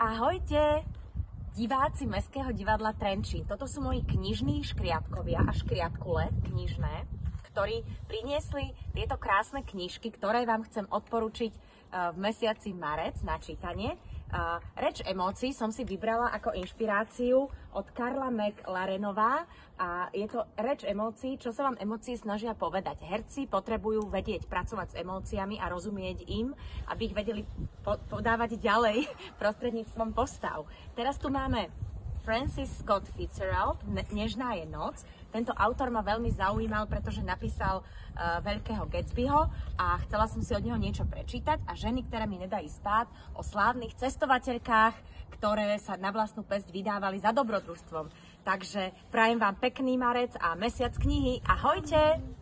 Ahojte, diváci Mestského divadla Trenčín. Toto sú moji knižní škriatkovia a škriatkule knižné, ktorí priniesli tieto krásne knižky, ktoré vám chcem odporučiť eh, v mesiaci marec na čítanie. Uh, reč emócií som si vybrala ako inšpiráciu od Karla McLarenová a je to reč emócií, čo sa vám emócie snažia povedať. Herci potrebujú vedieť pracovať s emóciami a rozumieť im, aby ich vedeli po- podávať ďalej prostredníctvom postav. Teraz tu máme Francis Scott Fitzgerald, Nežná je noc. Tento autor ma veľmi zaujímal, pretože napísal uh, Veľkého Gatsbyho a chcela som si od neho niečo prečítať a ženy, ktoré mi nedajú spát, o slávnych cestovateľkách, ktoré sa na vlastnú pesť vydávali za dobrodružstvom. Takže prajem vám pekný marec a mesiac knihy. Ahojte!